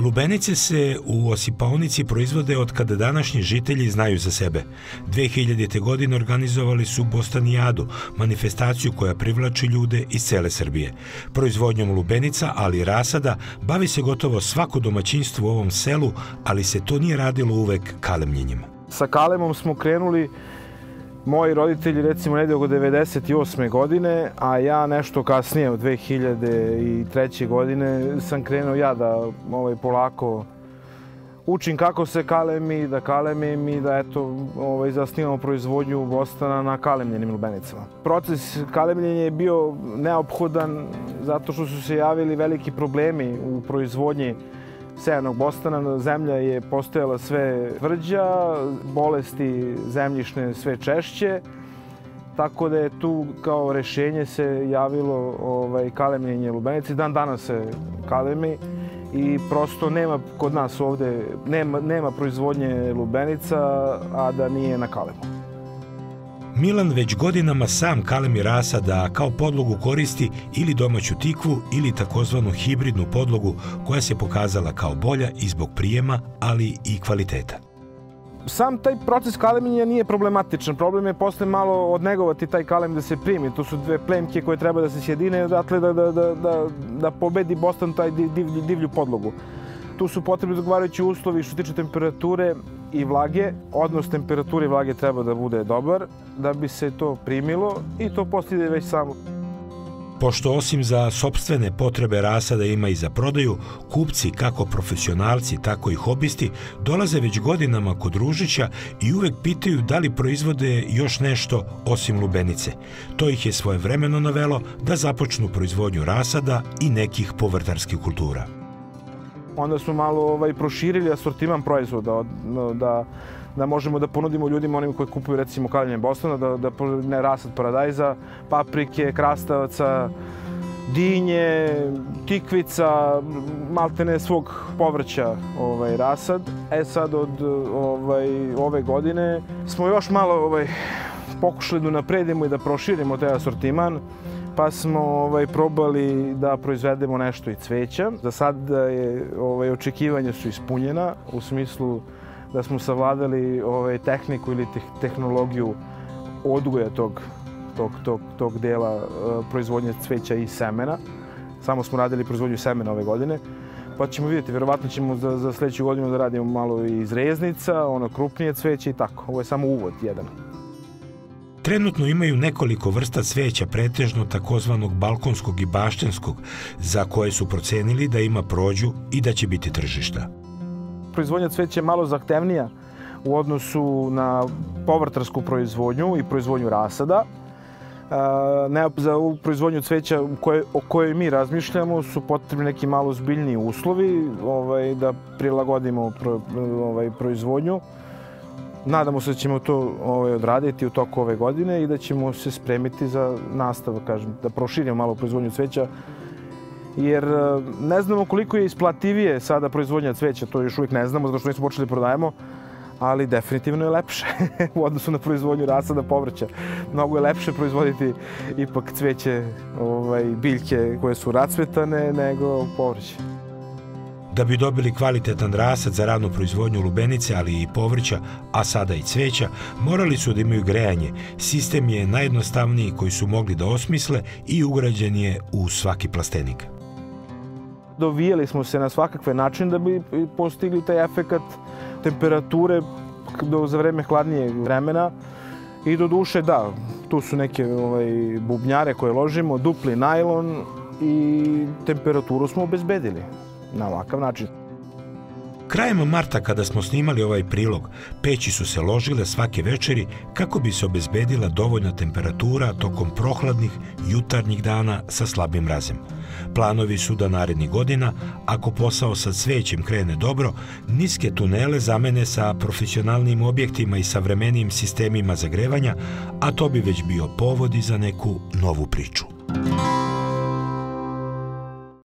Lubenice se u osipaonici proizvode od kada današnji žitelji znaju za sebe. 2000. godine organizovali su Bostanijadu, manifestaciju koja privlači ljude iz cele Srbije. Proizvodnjom lubenica, ali i rasada, bavi se gotovo svako domaćinstvo u ovom selu, ali se to nije radilo uvek kalemljenjem. Sa kalemom smo krenuli moji roditelji recimo negde oko 98. godine, a ja nešto kasnije, od 2003. godine, sam krenuo ja da ovaj, polako učim kako se kalemi, da kalemim i da eto, ovaj, zasnivamo proizvodnju Bostana na kalemljenim lubenicama. Proces kalemljenja je bio neophodan zato što su se javili veliki problemi u proizvodnji Severnog Bostana zemlja je postojala sve tvrđa, bolesti zemljišne sve češće, tako da je tu kao rešenje se javilo ovaj, kalemljenje lubenice. Dan danas se kalemi i prosto nema kod nas ovde, nema, nema proizvodnje lubenica, a da nije na kalemu. Milan već godinama sam kalemi rasa da kao podlogu koristi ili domaću tikvu ili takozvanu hibridnu podlogu koja se pokazala kao bolja i zbog prijema, ali i kvaliteta. Sam taj proces kaleminja nije problematičan. Problem je posle malo odnegovati taj kalem da se primi. To su dve plemke koje treba da se sjedine, dakle da, da, da, da, da pobedi Boston taj div, divlju podlogu. Tu su potrebni odgovarajući uslovi što tiče temperature i vlage. Odnos temperature i vlage treba da bude dobar da bi se to primilo i to poslije već samo. Pošto osim za sobstvene potrebe rasada ima i za prodaju, kupci, kako profesionalci, tako i hobisti, dolaze već godinama kod Ružića i uvek pitaju da li proizvode još nešto osim lubenice. To ih je svoje vremeno navelo da započnu proizvodnju rasada i nekih povrtarskih kultura onda smo malo ovaj, proširili asortiman proizvoda, da, da možemo da ponudimo ljudima onim koji kupuju recimo kaljenje bostona, da, da ne rasad paradajza, paprike, krastavca, dinje, tikvica, maltene svog povrća ovaj, rasad. E sad od ovaj, ove godine smo još malo ovaj, pokušali da napredimo i da proširimo taj asortiman pa smo ovaj, probali da proizvedemo nešto i cveća. Za sad je, ovaj, očekivanja su ispunjena u smislu da smo savladali ovaj, tehniku ili te tehnologiju odgoja tog, tog, tog, tog dela uh, proizvodnje cveća i semena. Samo smo radili proizvodnju semena ove godine. Pa ćemo vidjeti, verovatno ćemo za, za sledeću godinu da radimo malo iz reznica, ono krupnije cveće i tako. Ovo je samo uvod jedan. Trenutno imaju nekoliko vrsta cveća, pretežno takozvanog balkonskog i baštenskog, za koje su procenili da ima prođu i da će biti tržišta. Proizvodnja cveća je malo zahtevnija u odnosu na povrtarsku proizvodnju i proizvodnju rasada. Ne, za proizvodnju cveća koje, o kojoj mi razmišljamo su potrebni neki malo zbiljniji uslovi ovaj, da prilagodimo pro, ovaj, proizvodnju. Nadamo se da ćemo to ovaj, odraditi u toku ove godine i da ćemo se spremiti za nastav, kažem, da proširimo malo proizvodnju cveća. Jer e, ne znamo koliko je isplativije sada proizvodnja cveća, to još uvijek ne znamo, zato što nismo počeli da prodajemo, ali definitivno je lepše u odnosu na proizvodnju rasada povrća. Mnogo je lepše proizvoditi ipak cveće, ovaj, biljke koje su racvetane nego povrće. Da bi dobili kvalitetan rasad za radnu proizvodnju lubenice, ali i povrća, a sada i cveća, morali su da imaju grejanje. Sistem je najjednostavniji koji su mogli da osmisle i ugrađen je u svaki plastenik. Dovijeli smo se na svakakve način da bi postigli taj efekat temperature do, za vreme hladnijeg vremena. I do duše, da, tu su neke ovaj, bubnjare koje ložimo, dupli najlon i temperaturu smo obezbedili na ovakav način. Krajem marta kada smo snimali ovaj prilog, peći su se ložile svake večeri kako bi se obezbedila dovoljna temperatura tokom prohladnih jutarnjih dana sa slabim mrazem. Planovi su da narednih godina, ako posao sa cvećem krene dobro, niske tunele zamene sa profesionalnim objektima i savremenijim sistemima zagrevanja, a to bi već bio povod za neku novu priču.